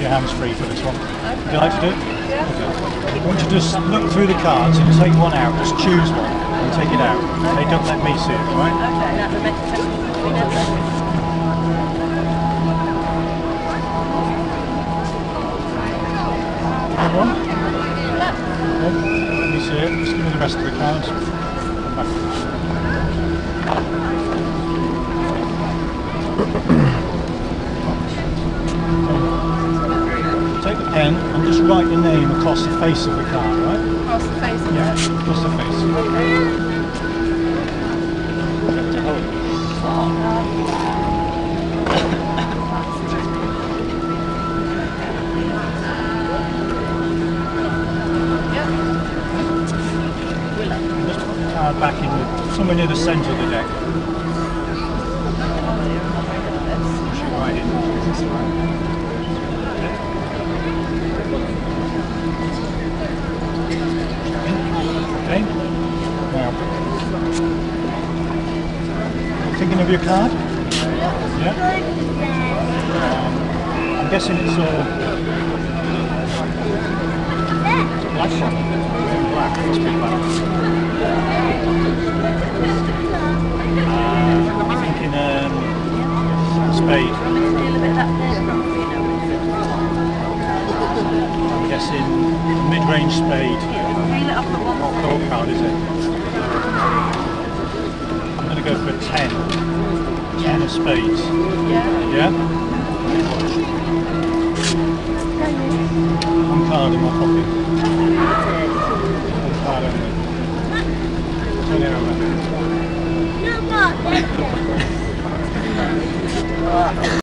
your hands free for this one. Would you like to do it? Yeah. Okay. I want you to just look through the cards and take one out. Just choose one and take it out. Okay, don't let me see it, right? Okay. That will make sense. Have one? Okay. Let me see it. Just give me the rest of the cards. Back. Pen and just write your name across the face of the card, right? Across the face of Yeah, it. across the face. Yep. Just put the card back in the, somewhere near the centre of the deck. Push it right in. Okay. Now, thinking of your card? Yeah. I'm guessing it's all black. Black. Black. Uh, I'm thinking um, spade. Guessing mid-range spade. Reel it up at one Not cold card, is it? I'm going to go for a 10. 10 of spades. Yeah. Yeah? One card in my pocket. One card only. Turn it over.